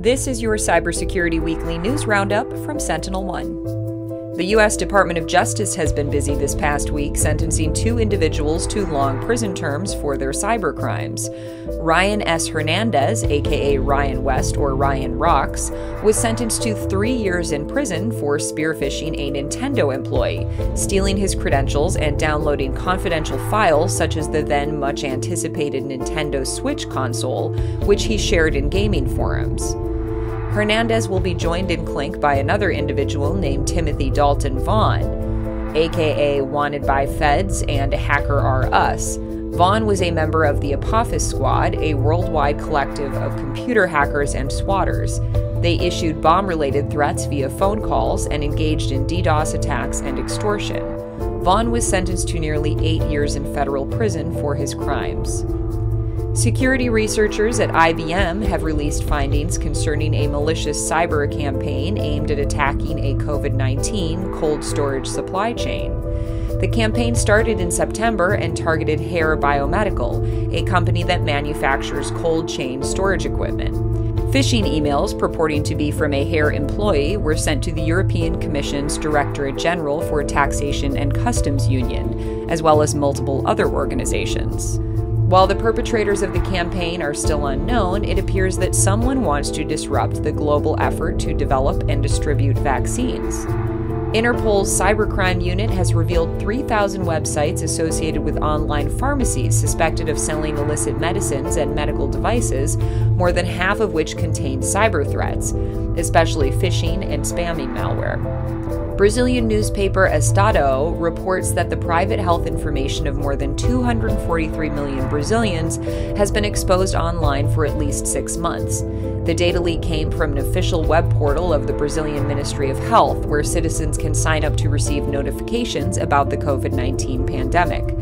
This is your Cybersecurity Weekly News Roundup from SentinelOne. The U.S. Department of Justice has been busy this past week sentencing two individuals to long prison terms for their cyber crimes. Ryan S. Hernandez, aka Ryan West or Ryan Rocks, was sentenced to three years in prison for spearphishing a Nintendo employee, stealing his credentials, and downloading confidential files such as the then much anticipated Nintendo Switch console, which he shared in gaming forums. Hernandez will be joined in Clink by another individual named Timothy Dalton Vaughn, aka Wanted by Feds and Hacker Are Us. Vaughn was a member of the Apophis Squad, a worldwide collective of computer hackers and swatters. They issued bomb related threats via phone calls and engaged in DDoS attacks and extortion. Vaughn was sentenced to nearly eight years in federal prison for his crimes. Security researchers at IBM have released findings concerning a malicious cyber campaign aimed at attacking a COVID 19 cold storage supply chain. The campaign started in September and targeted Haier Biomedical, a company that manufactures cold chain storage equipment. Phishing emails purporting to be from a Haier employee were sent to the European Commission's Directorate General for Taxation and Customs Union, as well as multiple other organizations. While the perpetrators of the campaign are still unknown, it appears that someone wants to disrupt the global effort to develop and distribute vaccines. Interpol's cybercrime unit has revealed 3,000 websites associated with online pharmacies suspected of selling illicit medicines and medical devices, more than half of which contain cyber threats, especially phishing and spamming malware. Brazilian newspaper Estado reports that the private health information of more than 243 million Brazilians has been exposed online for at least six months. The data leak came from an official web portal of the Brazilian Ministry of Health, where citizens can sign up to receive notifications about the COVID 19 pandemic.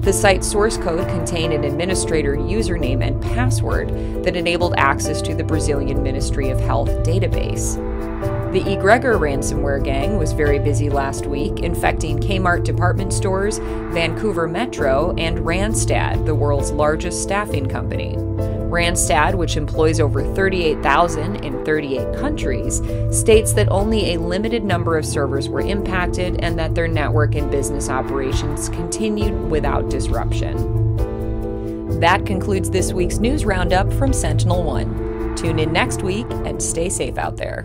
The site's source code contained an administrator username and password that enabled access to the Brazilian Ministry of Health database. The Egregor ransomware gang was very busy last week, infecting Kmart department stores, Vancouver Metro, and Randstad, the world's largest staffing company. Randstad, which employs over 38,000 in 38 countries, states that only a limited number of servers were impacted and that their network and business operations continued without disruption. That concludes this week's news roundup from SentinelOne. Tune in next week and stay safe out there.